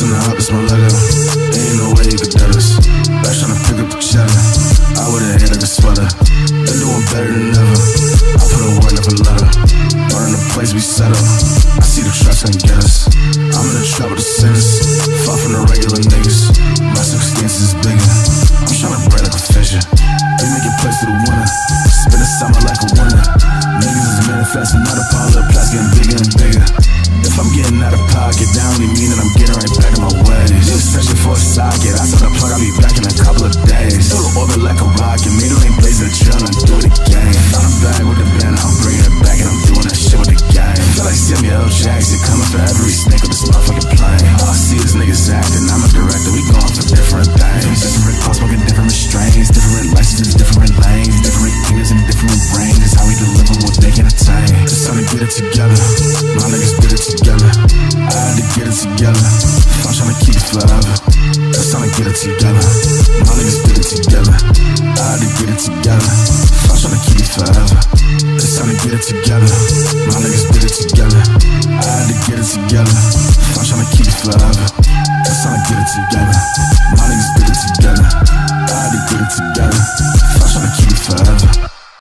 In the hub, it's my Lego. Ain't no way you could dead us. Back trying to pick up the cheddar. I would've hit like a sweater. Been doing better than ever. I put a word, never let her. Burn the place we set up. I see the traps gonna get us. I'm in the trap with the sinners. Far from the regular niggas. My circumstance is bigger. I'm tryna break like a fisher. We make it place to the winner. Spend the summer like a winner. Niggas is manifesting, not a pile of plastic Like Samuel Jackson coming for every snake of this motherfucking plane. All I see is niggas acting. I'm a director, we going for different things. Different cars, smoking different strains, different licenses, different lanes, different fingers and different ranges. How we deliver what they can attain. Just trying to get it together. My niggas get it together. I had to get it together. I'm trying to keep it forever. Just trying to get it together. My niggas did it together. I had to get it together. I'm trying to keep it forever. Just trying to get it together.